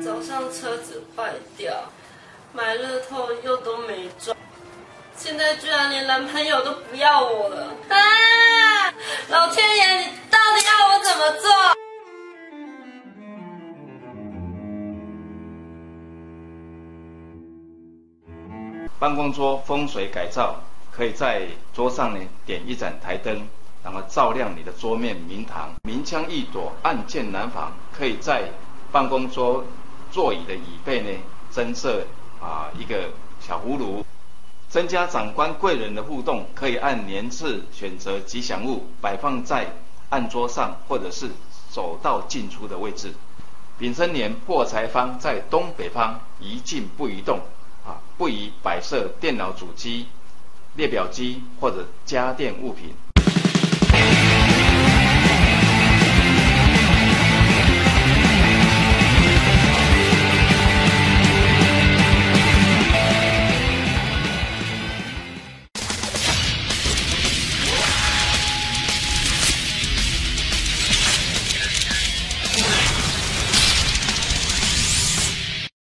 早上车子坏掉。买乐透又都没中，现在居然连男朋友都不要我了！啊，老天爷，你到底要我怎么做？办公桌风水改造，可以在桌上呢点一盏台灯，然后照亮你的桌面明堂，明枪易躲，暗箭难防。可以在办公桌座椅的椅背呢增设啊一个小葫芦，增加长官贵人的互动。可以按年次选择吉祥物，摆放在案桌上或者是走道进出的位置。丙申年破财方在东北方，宜静不宜动。啊，不宜摆设电脑主机、列表机或者家电物品。